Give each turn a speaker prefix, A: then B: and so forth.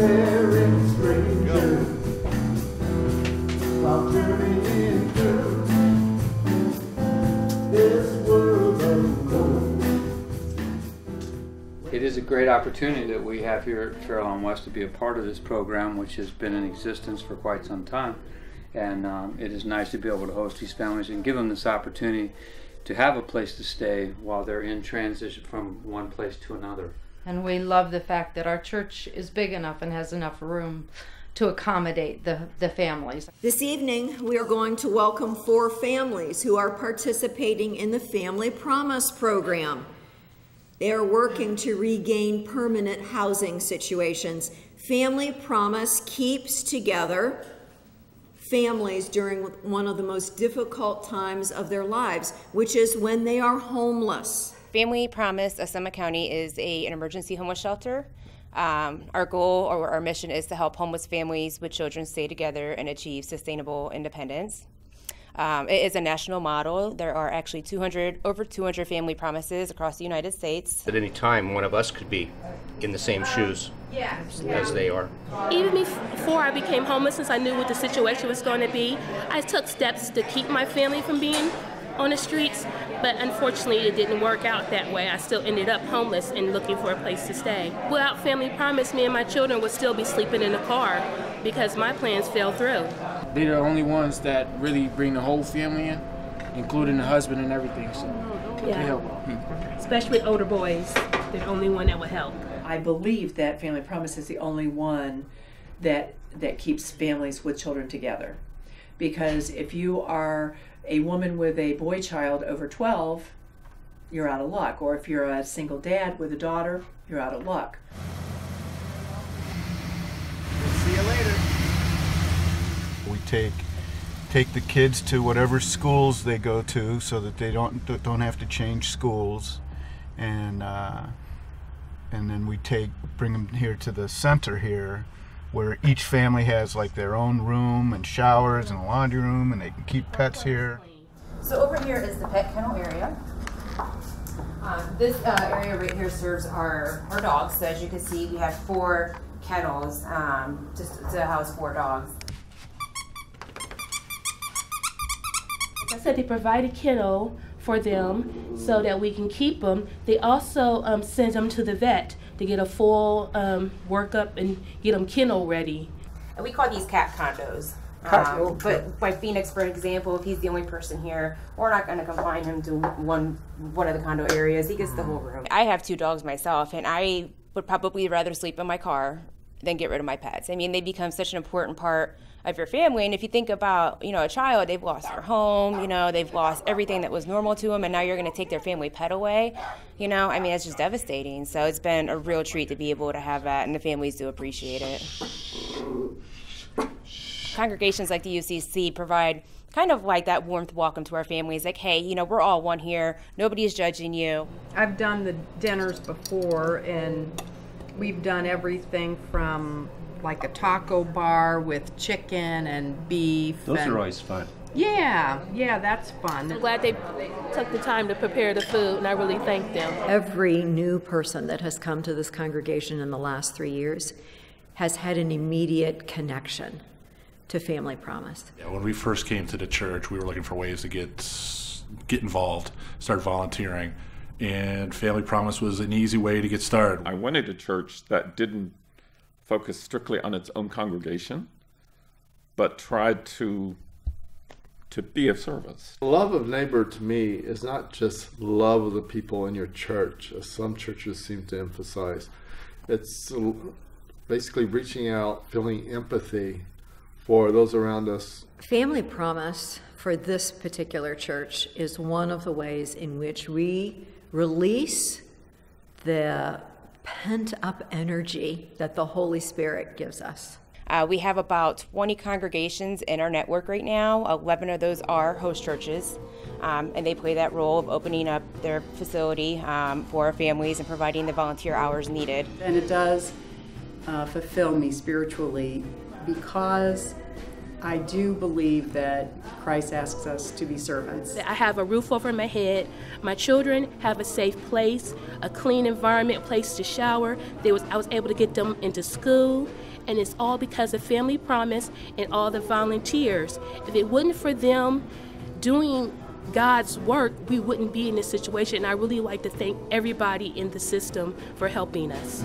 A: It is a great opportunity that we have here at Fairlawn West to be a part of this program, which has been in existence for quite some time. And um, it is nice to be able to host these families and give them this opportunity to have a place to stay while they're in transition from one place to another.
B: And we love the fact that our church is big enough and has enough room to accommodate the, the families.
C: This evening, we are going to welcome four families who are participating in the Family Promise Program. They are working to regain permanent housing situations. Family Promise keeps together families during one of the most difficult times of their lives, which is when they are homeless.
D: Family Promise of Summit County is a, an emergency homeless shelter. Um, our goal or our mission is to help homeless families with children stay together and achieve sustainable independence. Um, it is a national model. There are actually 200, over 200 family promises across the United States.
E: At any time, one of us could be in the same shoes as they are.
F: Even before I became homeless, since I knew what the situation was going to be, I took steps to keep my family from being on the streets, but unfortunately it didn't work out that way. I still ended up homeless and looking for a place to stay. Without Family Promise, me and my children would still be sleeping in the car because my plans fell through.
G: They're the only ones that really bring the whole family in, including the husband and everything, so
F: yeah.
G: they help. Hmm.
F: Especially with older boys, they're the only one that would help.
H: I believe that Family Promise is the only one that that keeps families with children together. Because if you are a woman with a boy child over 12, you're out of luck. Or if you're a single dad with a daughter, you're out of luck.
I: See you later. We take take the kids to whatever schools they go to so that they don't don't have to change schools and uh, and then we take bring them here to the center here where each family has like their own room and showers and a laundry room and they can keep pets here.
D: So over here is the pet kennel area. Um, this uh, area right here serves our, our dogs. So as you can see, we have four kennels um, to, to house four dogs.
F: Like I said, they provide a kennel for them so that we can keep them. They also um, send them to the vet to get a full um, workup and get them kennel ready.
D: And we call these cat condos. Um, but by Phoenix, for example, if he's the only person here, we're not going to confine him to one one of the condo areas. He gets the whole room. I have two dogs myself, and I would probably rather sleep in my car than get rid of my pets. I mean, they become such an important part of your family. And if you think about, you know, a child, they've lost their home, you know, they've lost everything that was normal to them, and now you're going to take their family pet away. You know, I mean, it's just devastating. So it's been a real treat to be able to have that, and the families do appreciate it. Congregations like the UCC provide kind of like that warmth welcome to our families like hey you know we're all one here nobody's judging you
J: i've done the dinners before and we've done everything from like a taco bar with chicken and beef
E: Those
J: and,
E: are always fun.
J: yeah yeah that's fun
F: I'm glad they took the time to prepare the food, and I really thank them.
C: Every new person that has come to this congregation in the last three years has had an immediate connection to Family Promise.
K: Yeah, when we first came to the church, we were looking for ways to get get involved, start volunteering, and Family Promise was an easy way to get started.
L: I wanted a church that didn't focus strictly on its own congregation, but tried to to be of service.
M: Love of neighbor to me is not just love of the people in your church, as some churches seem to emphasize. It's basically reaching out, feeling empathy for those around us.
C: Family Promise for this particular church is one of the ways in which we release the pent up energy that the Holy Spirit gives us.
D: Uh, we have about 20 congregations in our network right now. 11 of those are host churches, um, and they play that role of opening up their facility um, for our families and providing the volunteer hours needed.
N: And it does uh, fulfill me spiritually because I do believe that Christ asks us to be servants.
F: I have a roof over my head. My children have a safe place, a clean environment, place to shower. Was, I was able to get them into school and it's all because of Family Promise and all the volunteers. If it wasn't for them doing God's work, we wouldn't be in this situation. And I really like to thank everybody in the system for helping us.